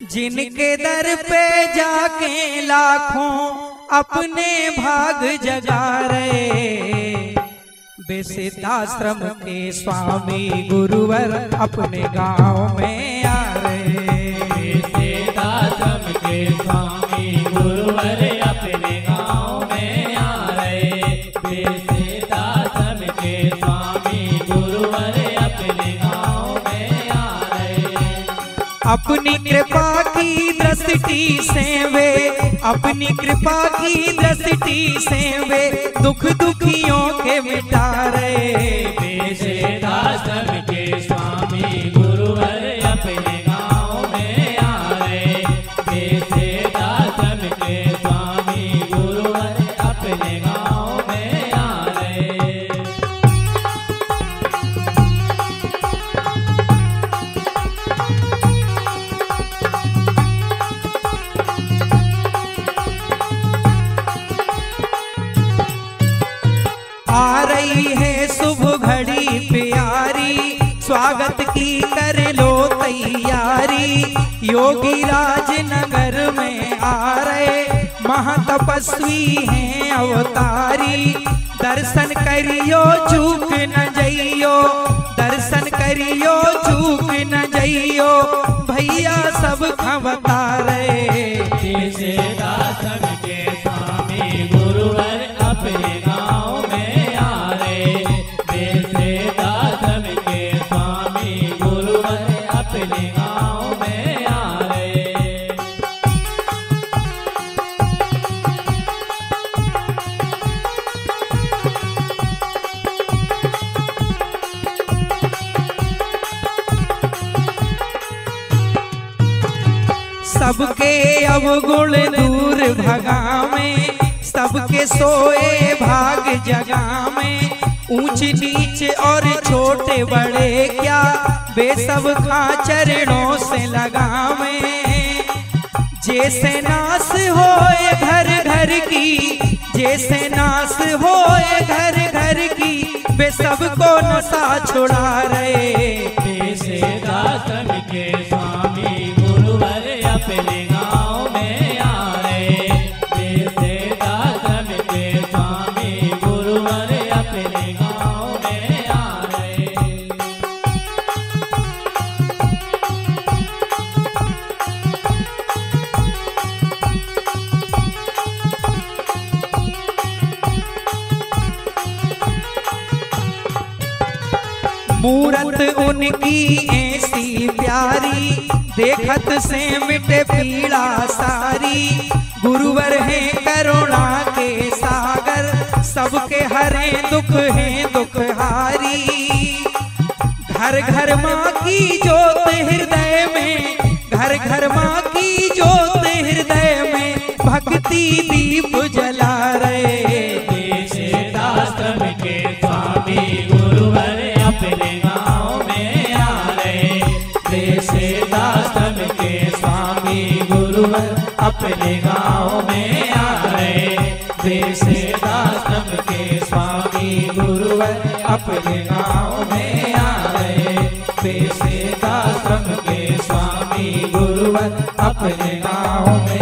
जिनके दर पे जाके लाखों अपने भाग जगा रहे। बेसिताश्रम के स्वामी गुरुवर अपने गाँव में आ रहे। सीताश्रम के स्वामी गुरुवर अपने गाँव में आ रहे। अपनी कृपा की दृष्टि से वे, अपनी कृपा की दृष्टि से वे दुख दुखियों के मिटा स्वागत की कर लो तैयारी। योगी राजनगर में आ रहे। महातपस्वी हैं अवतारी। दर्शन करियो, चूक न जइयो। दर्शन करियो, चूक न जइयो। भैया सब खबता रहे सबके अवगुण दूर भगा में सबके सोए भाग जगा में ऊंच नीच और छोटे बड़े क्या वे सब खा चरणों से लगा में जैसे नाश होए घर घर की, जैसे नाश होए घर घर की, वे सबको नशा छुड़ा रहे। के रहे सीताश्रम के स्वामी मूरत उनकी ऐसी प्यारी देखत से मिटे पीड़ा सारी। गुरुवर है करुणा के सागर, सबके हरे दुख है दुखहारी घर घर माँ की जोत हृदय में, घर घर माँ की जोत हृदय में भक्ति दीप जला रहे। स्वामी गुरुवर अपने गाँव में आ गए देश दासम के स्वामी गुरुवर अपने गाँव में आ गए देश दासम के स्वामी गुरुवर अपने गाँव में